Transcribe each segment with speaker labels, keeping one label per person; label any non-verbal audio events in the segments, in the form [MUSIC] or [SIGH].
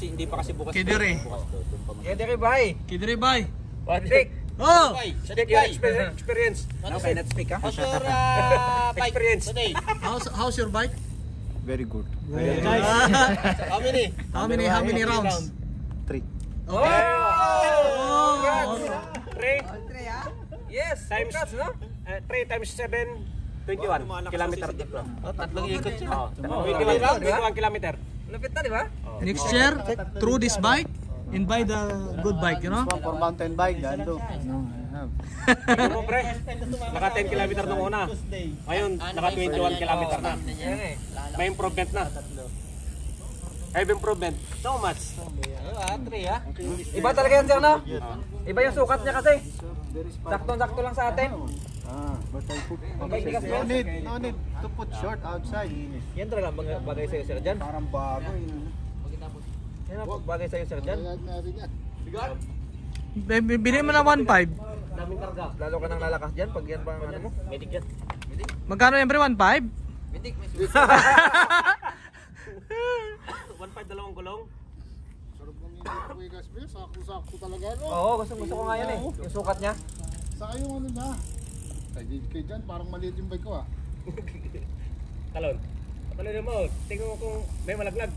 Speaker 1: Kidiri.
Speaker 2: Kidiri bay.
Speaker 1: Kidiri bay.
Speaker 2: Dick.
Speaker 1: Oh!
Speaker 2: Dick, your experience. experience. No, cannot speak ha?
Speaker 3: How's your uh, bike
Speaker 2: Experience.
Speaker 3: today?
Speaker 1: How's, how's your bike?
Speaker 4: Very good.
Speaker 3: How many?
Speaker 1: How many how many rounds?
Speaker 4: Three.
Speaker 2: Oh!
Speaker 1: Oh!
Speaker 2: Three. Yes. Times, no? Uh, three times seven, 21 kilometer.
Speaker 3: Oh, tatlong ikot siya.
Speaker 2: Oh, 21 round, 21 kilometer. Lupit na, di ba?
Speaker 1: Next year, through this bike, and buy the good bike, you know?
Speaker 4: One for mountain bike, Dando. No, I have.
Speaker 2: Tingnan mo, pre. Naka 10 kilometer nung una. Ngayon, naka 21 kilometer na. May improvement na. Have improvement. So much.
Speaker 3: Three ah.
Speaker 2: Iba talaga yan, sir, no? Iba yung sukat niya kasi. Sakto-sakto lang sa atin.
Speaker 4: Ah, but I put no need, no need to put short outside.
Speaker 2: Yan talaga bagay sa'yo, sir, dyan.
Speaker 4: Parang bago eh.
Speaker 2: Yan ang bagay sa'yo, sir, dyan.
Speaker 1: Bili mo na 1.5.
Speaker 2: Daming karga. Lalo ka nang lalakas dyan pag yan pa ang ano mo. Medic yan.
Speaker 1: Magkano yan, pre? 1.5?
Speaker 3: Bitik, may
Speaker 2: 1.5 [LAUGHS] dalawang gulong.
Speaker 5: Sarap ng hindi ko kay Gasper, sakto-sakto talaga no.
Speaker 2: Oo, gusto, gusto ko nga yan eh. Yung sukat niya.
Speaker 5: Saka yung ano na. Kay kay dyan, parang maliit yung bike ko ah. [LAUGHS]
Speaker 2: Talon. Talon mo. Tingnan mo kung may malaglag.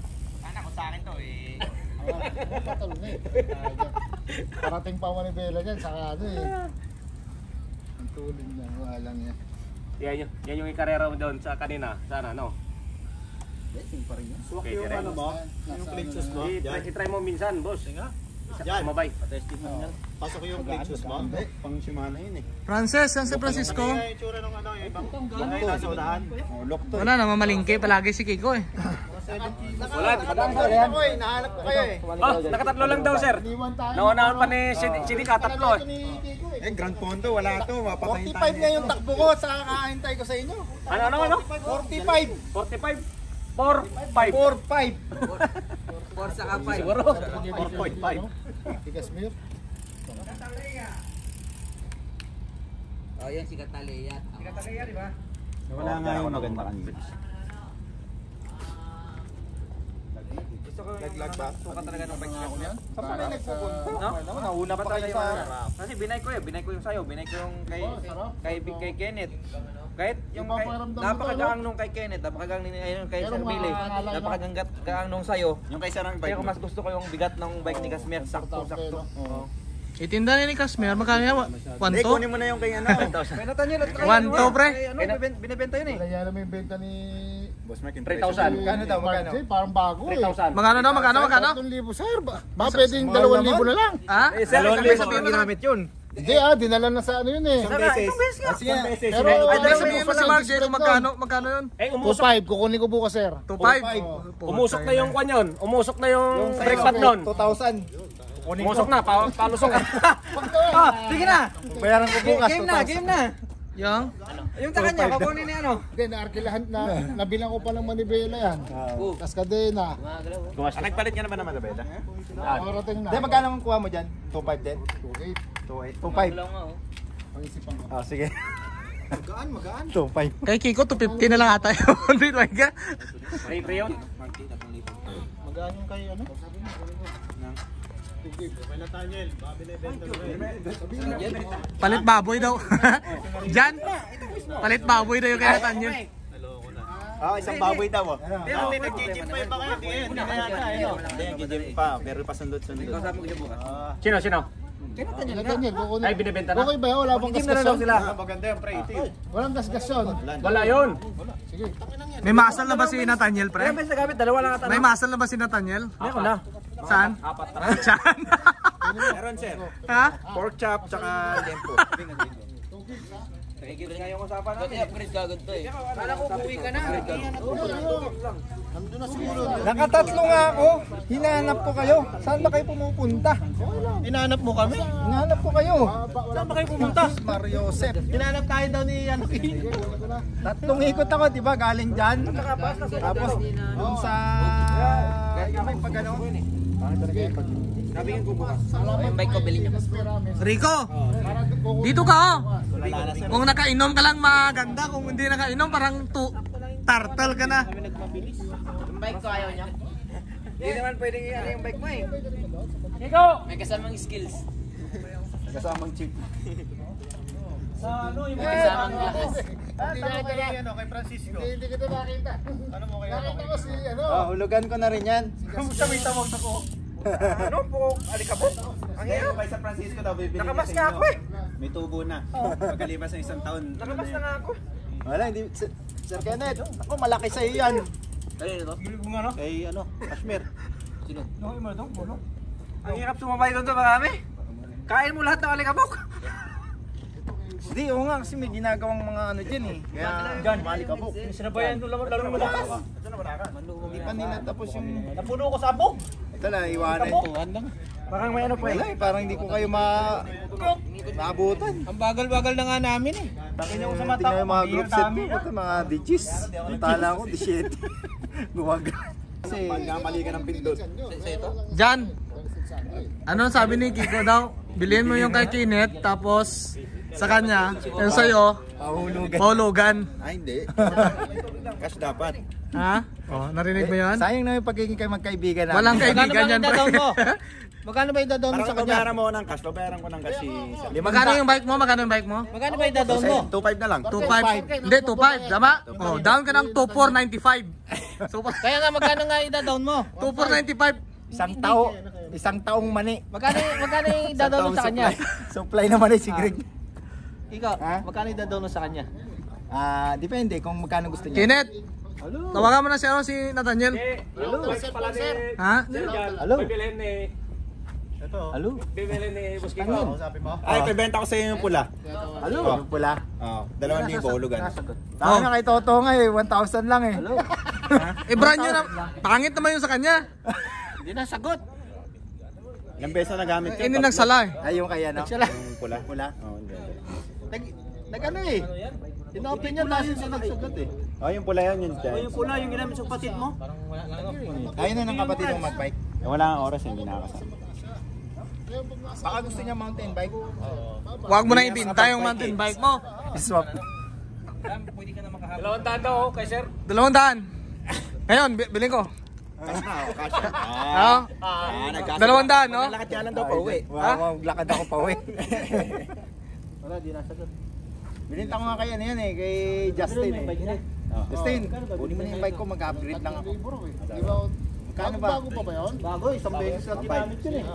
Speaker 3: Sa akin to eh.
Speaker 5: Ah, patalo na eh. Parating pa manibela dyan, saka ano eh. Ang tuling niya, wala lang yan.
Speaker 2: Yan, yung, yan yung ikarera mo doon sa kanina. Sana, no?
Speaker 4: Racing pa rin yan.
Speaker 2: Okay, yung ano mo?
Speaker 5: Yung Plexus mo?
Speaker 2: I-try, mo minsan, boss. Nga. Yan. Sumabay.
Speaker 4: Patesting mo yan. Pasok ko yung Plexus mo. Hindi, pang Shimano yun eh.
Speaker 1: Frances, San Francisco.
Speaker 4: yung itsura ng ano, yung ibang yung nasa unahan. Oh.
Speaker 1: Wala na, mamalingke palagi si Kiko eh. [LAUGHS]
Speaker 2: Wala.
Speaker 4: Nahanap ko kayo eh.
Speaker 2: Oh, nakatatlo lang daw, sir.
Speaker 5: Tayo.
Speaker 2: Naunahan pa ni Sidika, tatlo eh.
Speaker 5: Eh.
Speaker 4: Grand Pondo, wala to. Mapatayin
Speaker 5: 45 na yung takbo ko, saka kakahintay ko sa inyo.
Speaker 2: Ano, ano, ano?
Speaker 5: 45.
Speaker 2: 45? 4, 5.
Speaker 5: 4-5.
Speaker 3: Four sa kapay.
Speaker 2: Siguro.
Speaker 4: 4.5.
Speaker 5: Kay Gasper.
Speaker 3: Oh, yan si Kataleya.
Speaker 4: Wala nga yung maganda kanina.
Speaker 2: Ko
Speaker 4: Naglag ba?
Speaker 2: sukat talaga ng bike niya.
Speaker 5: Yan.
Speaker 2: Saan pa rin nagpupunta? No? Nauna pa tayo sa... Kasi binay ko eh, binay ko yung sayo, binay ko yung kay
Speaker 5: Oh,
Speaker 2: kay kay Kenneth. Kahit yung kay,
Speaker 5: mo
Speaker 2: napakagaang nung kay Kenneth, napakagaang ayun kay Sir Billy. Napakagaang gaang nung sayo.
Speaker 4: Yung kaysa ng bike
Speaker 2: Kaya ko mas gusto ko yung bigat ng bike ni Gasmer, sakto sakto. Oo.
Speaker 1: Itinda ni Casmer, magkano yan?
Speaker 4: Hindi,
Speaker 1: 1.2?
Speaker 4: kunin mo na yung kay ano. [LAUGHS]
Speaker 1: To, pre.
Speaker 2: Ano, binibenta- yun eh.
Speaker 5: Kaya naman yung benta ni...
Speaker 4: Boss Mark, yung
Speaker 2: 3,000.
Speaker 4: presyo. Magkano daw, magkano?
Speaker 5: J, parang bago eh.
Speaker 2: 3,000.
Speaker 1: Magkano daw, magkano, magkano?
Speaker 5: 3,000 sir. Ba, ba pwedeng 2,000 na lang.
Speaker 1: Ha?
Speaker 2: Eh, sir, isang beses
Speaker 1: libo.
Speaker 2: mo ginamit yun.
Speaker 5: Hindi ah, dinala na sa ano yun eh.
Speaker 4: Isang beses.
Speaker 2: nga.
Speaker 4: Sige, beses.
Speaker 5: Pero
Speaker 1: Ay,
Speaker 5: yung
Speaker 1: sabihin mo
Speaker 5: bukas
Speaker 1: sa
Speaker 5: yung
Speaker 1: Mark J
Speaker 5: discount
Speaker 1: kung magkano, magkano yun?
Speaker 2: Eh, umusok,
Speaker 5: 2,500, kukunin ko bukas sir.
Speaker 1: 2.5?
Speaker 2: umusok na yung kwan yun. Umusok na yung brake pad nun.
Speaker 4: 2,000. Kunin ko.
Speaker 2: Umusok na, pa palusok. [LAUGHS]
Speaker 5: Ah,
Speaker 2: sige na.
Speaker 4: Bayaran ko bukas.
Speaker 2: Game na, game na.
Speaker 1: Yung?
Speaker 2: Yung taka niya, kukunin ni ano.
Speaker 5: Hindi, naarkilahan na, nabilang ko pa ng manibela yan. Tas kadena.
Speaker 4: Ah, nagpalit ka na ba naman na beta?
Speaker 5: Nakarating na.
Speaker 4: Hindi, magkano ang kuha mo dyan? 2.5 din?
Speaker 5: 2,800.
Speaker 4: 2.8. 2.5.
Speaker 5: Pag-isipan ko.
Speaker 4: Ah, sige. Magaan, magaan. 2.5.
Speaker 1: Kay Kiko, 250 na lang ata yun. [LAUGHS] Hindi, like ka.
Speaker 2: Free free yun.
Speaker 4: Magaan yung kay ano?
Speaker 1: Palit baboy daw. [LAUGHS] Jan? Palit baboy daw yung kaya Nathaniel.
Speaker 4: Ah, isang baboy daw. oh. Pero hindi nag-gym pa yung baka hindi. Hindi na yata. Hindi, nag-gym pa. Meron pa sundot-sundot. Ah,
Speaker 2: Sino, sino?
Speaker 5: Nathaniel, kukunin.
Speaker 2: Ay, binibenta na.
Speaker 5: Okay ba yun? Wala bang gasgas
Speaker 2: sila.
Speaker 4: ah, maganda yung pre. Yun.
Speaker 5: Walang gasgas yun.
Speaker 2: Wala yun.
Speaker 5: Sige.
Speaker 1: May muscle na ba si Nathaniel, pre? May muscle na ba si Nathaniel?
Speaker 2: Meron na.
Speaker 1: Saan?
Speaker 2: Apat na. [LAUGHS]
Speaker 1: Saan?
Speaker 4: Meron, sir.
Speaker 1: ha?
Speaker 4: Pork chop, tsaka lempo.
Speaker 2: Nakikinig nga yung usapan natin.
Speaker 3: upgrade ka agad to eh.
Speaker 2: Kala ko buwi ka na.
Speaker 4: Nakatatlo nga ako. Hinahanap ko kayo. Saan ba kayo pumupunta? Hinahanap mo kami? Hinahanap ko kayo. Saan ba kayo pumunta? Mario Joseph. Hinahanap tayo daw ni ano. Tatlong ikot ako, di ba? Galing dyan. Tapos dun sa... May ano.
Speaker 2: Sabihin ko bukas.
Speaker 3: Yung bike ko, bilhin niyo.
Speaker 1: Rico, dito ka oh. Kung nakainom ka lang maganda, kung hindi nakainom parang tu turtle ka na.
Speaker 3: Yung bike ko, ayaw niya. Hindi naman pwedeng ano yung bike mo eh.
Speaker 2: Kiko!
Speaker 3: May kasamang skills.
Speaker 4: Kasamang chip.
Speaker 2: Sa ano yung
Speaker 3: May kasamang lakas.
Speaker 5: Hindi na kaya ano kay Francisco. Hindi, hindi kita nakita. Ano mo kaya? Nakita ko si ano.
Speaker 4: Oh, hulugan ko na rin yan.
Speaker 2: Kamusta may tawag ako? ano po? Alikabok? Ang hirap.
Speaker 6: Kay San Francisco daw bibili
Speaker 2: Nakamas nga
Speaker 6: sa
Speaker 2: ako eh.
Speaker 6: May tubo na. Pagkalipas ng isang taon.
Speaker 2: Nakamas na nga ako.
Speaker 4: Wala, hindi. Sir, Kenneth, ako malaki sa iyo yan.
Speaker 3: Kanino to?
Speaker 6: Kay ano, Kashmir.
Speaker 3: Sino?
Speaker 2: Ang hirap sumabay doon sa marami. Kain mo lahat ng alikabok.
Speaker 4: Hindi, oo nga kasi may ginagawang mga ano dyan eh. Kaya,
Speaker 2: Gan, mali ka po. Sinabayan doon lang laro mo lang.
Speaker 4: hindi pa nila tapos yung...
Speaker 2: Napuno ko sa abog.
Speaker 4: Ito lang, iwanan.
Speaker 2: Parang may ano po
Speaker 4: Wala eh, parang hindi ko kayo ma... maabutan.
Speaker 1: Ang bagal-bagal na nga namin eh.
Speaker 2: Takin niyo ko sa mata ko.
Speaker 4: yung mga group set ko, ito mga digis. Tala ko, di shit. Gumaga. Kasi,
Speaker 6: Pagkamali ka ng pindot.
Speaker 3: Ito?
Speaker 1: Jan, ano sabi ni Kiko daw? Bilhin mo yung kay Kinet, tapos sa kanya, yung sa'yo,
Speaker 4: pahulugan.
Speaker 1: mahulugan.
Speaker 6: Ay, hindi. [LAUGHS] Cash dapat.
Speaker 1: Ha? Oh, narinig mo yun?
Speaker 4: Sayang na yung pagiging kayo magkaibigan namin.
Speaker 1: Walang kaibigan yan, pre.
Speaker 5: Magkano ba ida-down [LAUGHS]
Speaker 6: Parang babayaran mo ng cash, babayaran ko ng cash si sa
Speaker 1: Magkano yung bike mo? Magkano yung bike mo?
Speaker 5: Magkano ba ida-down mo?
Speaker 6: 2.5 na lang.
Speaker 1: 2.5. Hindi, 2.5. Tama? Oh, down ka ng 2.495. [LAUGHS] So,
Speaker 5: Kaya nga magkano nga ida-down mo?
Speaker 1: 2.495.
Speaker 4: Isang tao, isang taong mani.
Speaker 5: Magkano magkano yung
Speaker 4: Isang
Speaker 5: ida-down mo sa kanya?
Speaker 4: supply. Supply na mani si Greg.
Speaker 5: Ikaw,
Speaker 4: Ha?
Speaker 5: magkano ida-down mo sa kanya?
Speaker 4: Ah, depende kung magkano gusto niya.
Speaker 1: Kinet, tawagan mo na si, ano, si Nathaniel.
Speaker 2: Eh, yung pala ni...
Speaker 1: Ha?
Speaker 4: Hello.
Speaker 2: bibilhin ni...
Speaker 4: Halo?
Speaker 2: Bibilhin ni Boss Kiko.
Speaker 6: Ay, pibenta ko sa iyo yung pula.
Speaker 4: Halo? Yung pula.
Speaker 6: Oo, dalawang libo hulugan.
Speaker 4: Tama na kay Toto nga eh, 1,000 lang eh. Halo? [LAUGHS]
Speaker 1: Eh, brand new na. Pangit naman yung sa kanya.
Speaker 5: Hindi na sagot.
Speaker 6: Ilang beses na nagamit
Speaker 1: Eh, Hindi nagsala eh.
Speaker 4: Ay, yung kaya no?
Speaker 6: Yung pula.
Speaker 4: Pula.
Speaker 6: Oo, hindi.
Speaker 4: Nag, nag ano eh. Inopen niya dahil siya nagsagot eh.
Speaker 6: Oh, yung pula yun, yun. Yung
Speaker 2: Pula yung ginamit sa kapatid mo.
Speaker 4: Ayaw na ng kapatid mong magbike.
Speaker 6: Wala kang oras, hindi nakakasama.
Speaker 4: Baka gusto niya mountain bike.
Speaker 1: Huwag mo na ibinta yung mountain bike mo.
Speaker 4: Swap.
Speaker 2: Dalawang tanda oh, kay sir.
Speaker 1: Dalawang daan. Ngayon, bi- bilhin ko. Ah,
Speaker 6: Ah, nagkasama.
Speaker 1: dalawang daan, no?
Speaker 6: Lakad ka lang daw pa uwi.
Speaker 4: Wow, maglakad ako pa uwi. [LAUGHS] Wala, di nasagot. Bininta ko nga kay ano yan eh, kay Justin eh. Justin, kunin mo na yung bike ko, mag-upgrade lang ako.
Speaker 5: Di ba?
Speaker 4: Kano ba?
Speaker 5: Bago pa ba yun?
Speaker 4: Bago, isang beses lang ginamit yun eh.